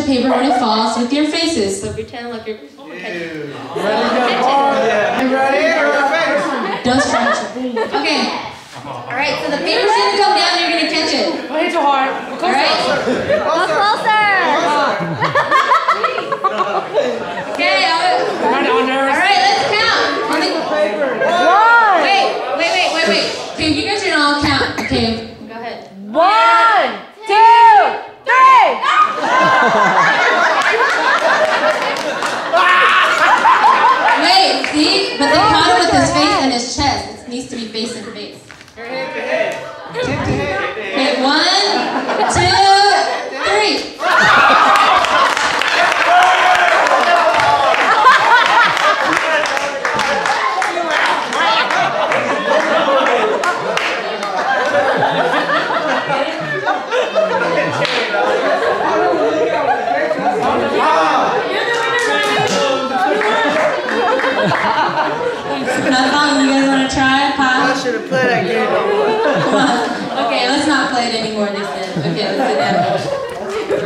the paper when it falls with your faces. So pretend like you're catching. You ready? Don't stretch it. Okay. All right. So the paper's gonna come down. You're gonna catch it. Don't hit too hard. All right. Go closer. Okay. All Run honors. right. Let's count. On the- One. Wait. Wait. Wait. Wait. Wait. Okay. You guys are gonna all count. Okay. Go ahead. One, two, But they caught him with his face and his chest. It needs to be face and face. That's all. You guys want to try? Pop? I should have played that game. Okay, let's not play it anymore, they said. Okay, let's do down.